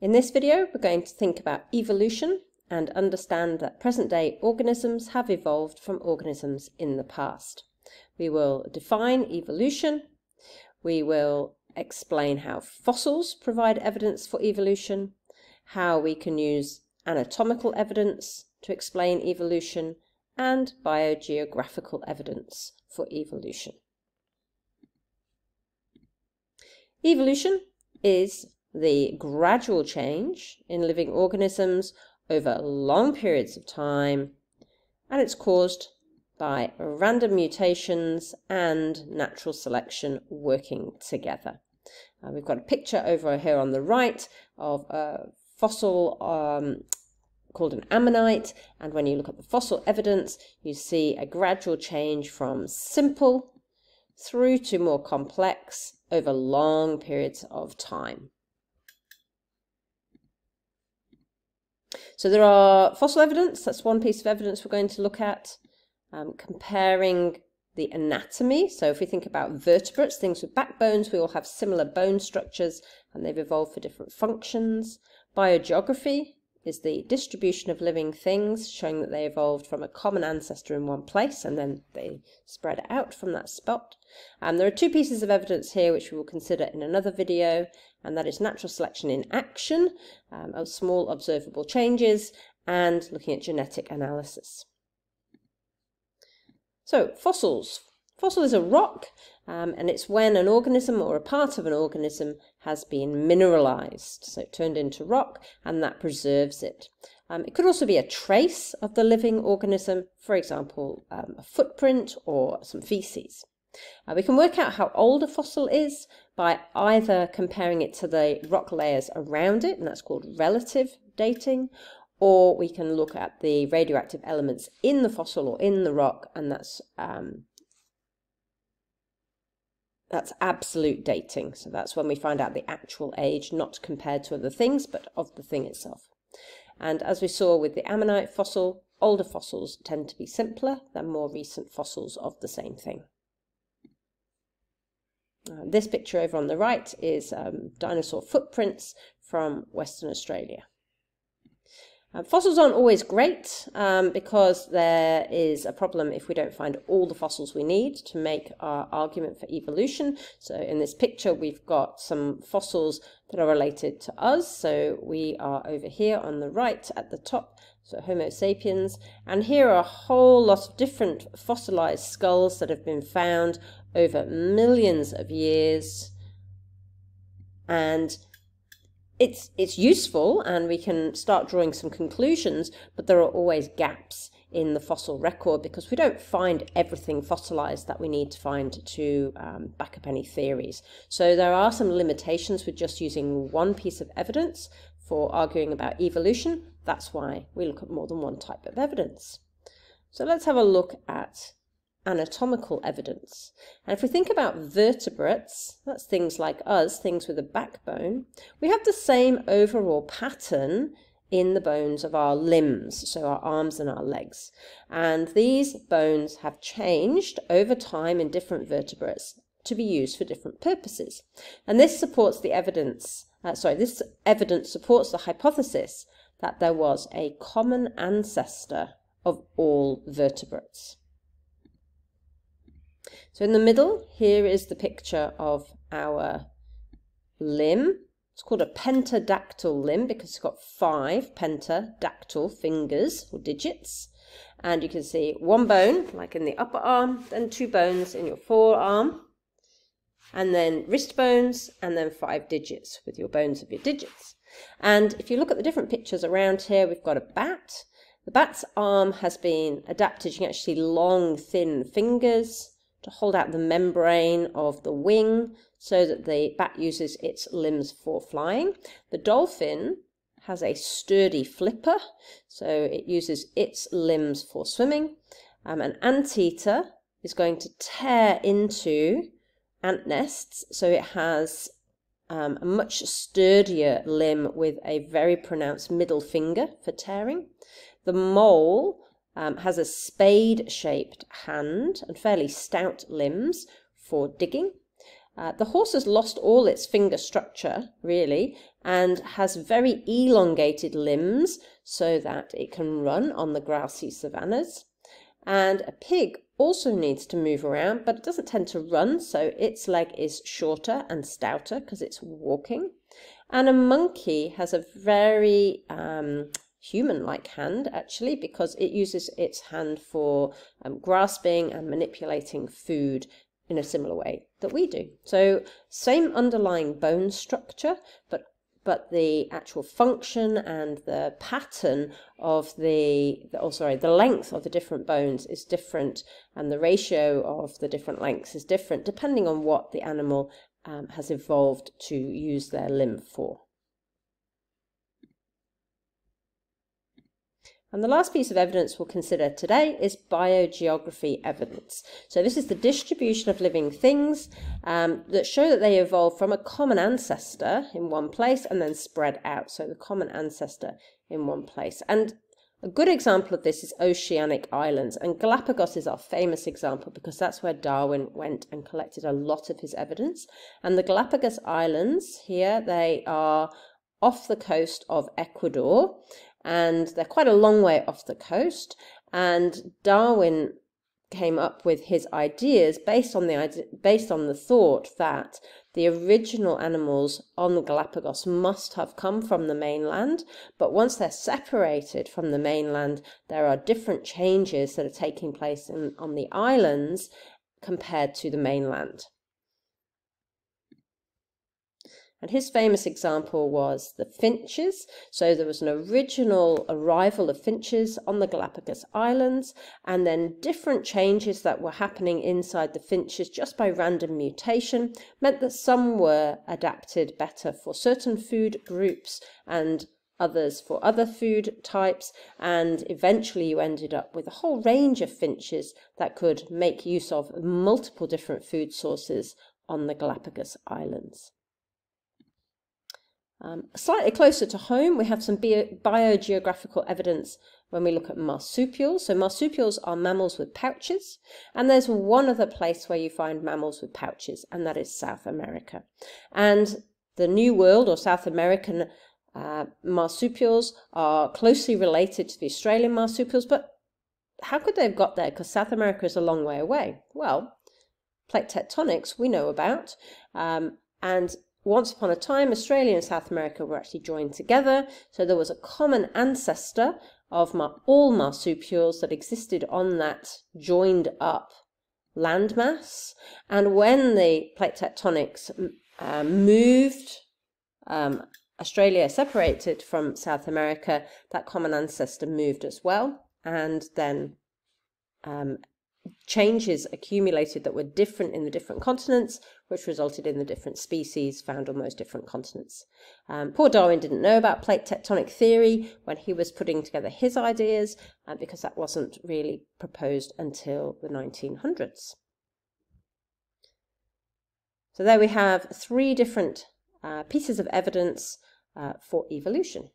In this video, we're going to think about evolution and understand that present-day organisms have evolved from organisms in the past. We will define evolution, we will explain how fossils provide evidence for evolution, how we can use anatomical evidence to explain evolution, and biogeographical evidence for evolution. Evolution is the gradual change in living organisms over long periods of time, and it's caused by random mutations and natural selection working together. Uh, we've got a picture over here on the right of a fossil um, called an ammonite, and when you look at the fossil evidence, you see a gradual change from simple through to more complex over long periods of time. So there are fossil evidence, that's one piece of evidence we're going to look at, um, comparing the anatomy. So if we think about vertebrates, things with backbones, we all have similar bone structures and they've evolved for different functions. Biogeography is the distribution of living things, showing that they evolved from a common ancestor in one place and then they spread out from that spot. And there are two pieces of evidence here which we will consider in another video, and that is natural selection in action um, of small observable changes and looking at genetic analysis. So fossils. Fossil is a rock um, and it's when an organism or a part of an organism has been mineralized, so turned into rock, and that preserves it. Um, it could also be a trace of the living organism, for example, um, a footprint or some feces. Uh, we can work out how old a fossil is by either comparing it to the rock layers around it, and that's called relative dating, or we can look at the radioactive elements in the fossil or in the rock, and that's um, that's absolute dating. So that's when we find out the actual age, not compared to other things, but of the thing itself. And as we saw with the ammonite fossil, older fossils tend to be simpler than more recent fossils of the same thing. Uh, this picture over on the right is um, dinosaur footprints from Western Australia. Uh, fossils aren't always great um, because there is a problem if we don't find all the fossils we need to make our argument for evolution. So in this picture, we've got some fossils that are related to us. So we are over here on the right at the top, so Homo sapiens. And here are a whole lot of different fossilized skulls that have been found over millions of years. And it's it's useful and we can start drawing some conclusions, but there are always gaps in the fossil record because we don't find everything fossilized that we need to find to um, back up any theories. So there are some limitations with just using one piece of evidence for arguing about evolution. That's why we look at more than one type of evidence. So let's have a look at anatomical evidence. And if we think about vertebrates, that's things like us, things with a backbone, we have the same overall pattern in the bones of our limbs, so our arms and our legs. And these bones have changed over time in different vertebrates to be used for different purposes. And this supports the evidence, uh, sorry, this evidence supports the hypothesis that there was a common ancestor of all vertebrates. So in the middle, here is the picture of our limb. It's called a pentadactyl limb because it's got five pentadactyl fingers or digits. And you can see one bone, like in the upper arm, then two bones in your forearm, and then wrist bones, and then five digits with your bones of your digits. And if you look at the different pictures around here, we've got a bat. The bat's arm has been adapted. You can actually see long, thin fingers to hold out the membrane of the wing so that the bat uses its limbs for flying. The dolphin has a sturdy flipper, so it uses its limbs for swimming. Um, an anteater is going to tear into ant nests, so it has um, a much sturdier limb with a very pronounced middle finger for tearing. The mole um, has a spade-shaped hand and fairly stout limbs for digging. Uh, the horse has lost all its finger structure, really, and has very elongated limbs so that it can run on the grassy savannas. And a pig also needs to move around, but it doesn't tend to run, so its leg is shorter and stouter because it's walking. And a monkey has a very um, human-like hand, actually, because it uses its hand for um, grasping and manipulating food in a similar way that we do. So same underlying bone structure, but but the actual function and the pattern of the, oh sorry, the length of the different bones is different and the ratio of the different lengths is different depending on what the animal um, has evolved to use their limb for. And the last piece of evidence we'll consider today is biogeography evidence. So this is the distribution of living things um, that show that they evolved from a common ancestor in one place and then spread out. So the common ancestor in one place. And a good example of this is oceanic islands. And Galapagos is our famous example because that's where Darwin went and collected a lot of his evidence. And the Galapagos Islands here, they are off the coast of Ecuador and they're quite a long way off the coast. And Darwin came up with his ideas based on the based on the thought that the original animals on the Galapagos must have come from the mainland, but once they're separated from the mainland, there are different changes that are taking place in, on the islands compared to the mainland. And his famous example was the finches. So there was an original arrival of finches on the Galapagos Islands, and then different changes that were happening inside the finches just by random mutation meant that some were adapted better for certain food groups and others for other food types, and eventually you ended up with a whole range of finches that could make use of multiple different food sources on the Galapagos Islands. Um, slightly closer to home, we have some bio biogeographical evidence when we look at marsupials. So marsupials are mammals with pouches, and there's one other place where you find mammals with pouches, and that is South America. And the New World or South American uh, marsupials are closely related to the Australian marsupials, but how could they have got there? Because South America is a long way away. Well, plate tectonics we know about, um, and once upon a time, Australia and South America were actually joined together, so there was a common ancestor of all marsupials that existed on that joined up landmass. And when the plate tectonics uh, moved, um, Australia separated from South America, that common ancestor moved as well. And then um, changes accumulated that were different in the different continents, which resulted in the different species found on those different continents. Um, poor Darwin didn't know about plate tectonic theory when he was putting together his ideas, uh, because that wasn't really proposed until the 1900s. So there we have three different uh, pieces of evidence uh, for evolution.